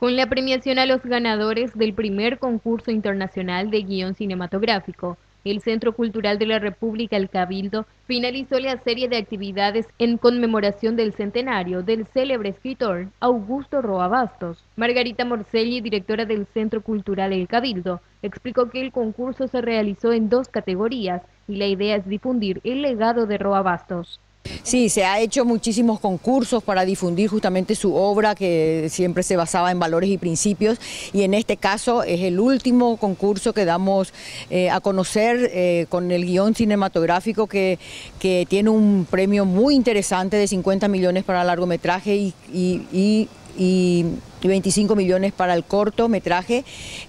con la premiación a los ganadores del primer concurso internacional de guion cinematográfico. El Centro Cultural de la República, el Cabildo, finalizó la serie de actividades en conmemoración del centenario del célebre escritor Augusto Roa Bastos. Margarita Morcelli, directora del Centro Cultural El Cabildo, explicó que el concurso se realizó en dos categorías y la idea es difundir el legado de Roa Bastos. Sí, se ha hecho muchísimos concursos para difundir justamente su obra que siempre se basaba en valores y principios. Y en este caso es el último concurso que damos eh, a conocer eh, con el guion cinematográfico que, que, tiene un premio muy interesante de 50 millones para largometraje y y, 25 millones para el cortometraje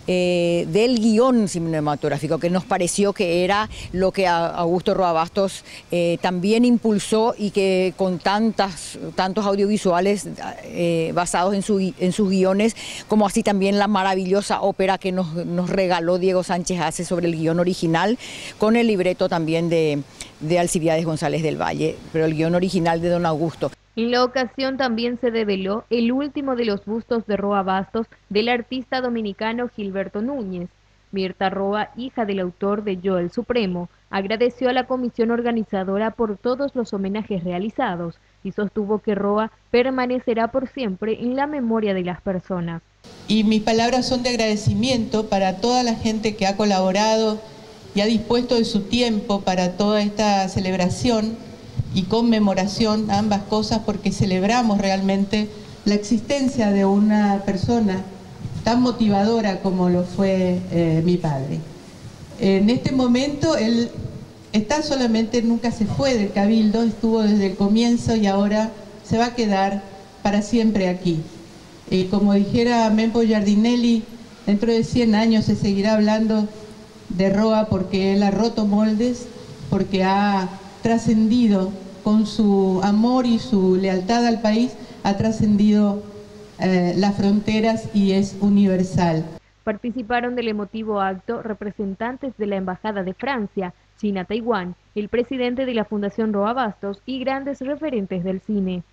eh, del guion cinematográfico, que nos pareció que era lo que Augusto Roabastos eh, también impulsó y que con tantas, tantos audiovisuales eh, basados en, su, en sus guiones, como así también la maravillosa ópera que nos, nos regaló Diego Sánchez Hace sobre el guion original, con el libreto también de, de Alcibiades González del Valle, pero el guion original de Don Augusto. En la ocasión también se develó el último de los bustos de Roa Bastos del artista dominicano Gilberto Núñez. Mirta Roa, hija del autor de Yo el Supremo, agradeció a la comisión organizadora por todos los homenajes realizados y sostuvo que Roa permanecerá por siempre en la memoria de las personas. Y mis palabras son de agradecimiento para toda la gente que ha colaborado y ha dispuesto de su tiempo para toda esta celebración y conmemoración, ambas cosas, porque celebramos realmente la existencia de una persona tan motivadora como lo fue eh, mi padre. En este momento él está solamente, nunca se fue del cabildo, estuvo desde el comienzo y ahora se va a quedar para siempre aquí. Y como dijera Mempo Giardinelli, dentro de 100 años se seguirá hablando de Roa porque él ha roto moldes, porque ha trascendido con su amor y su lealtad al país, ha trascendido eh, las fronteras y es universal. Participaron del emotivo acto representantes de la Embajada de Francia, China-Taiwán, el presidente de la Fundación Roa Bastos y grandes referentes del cine.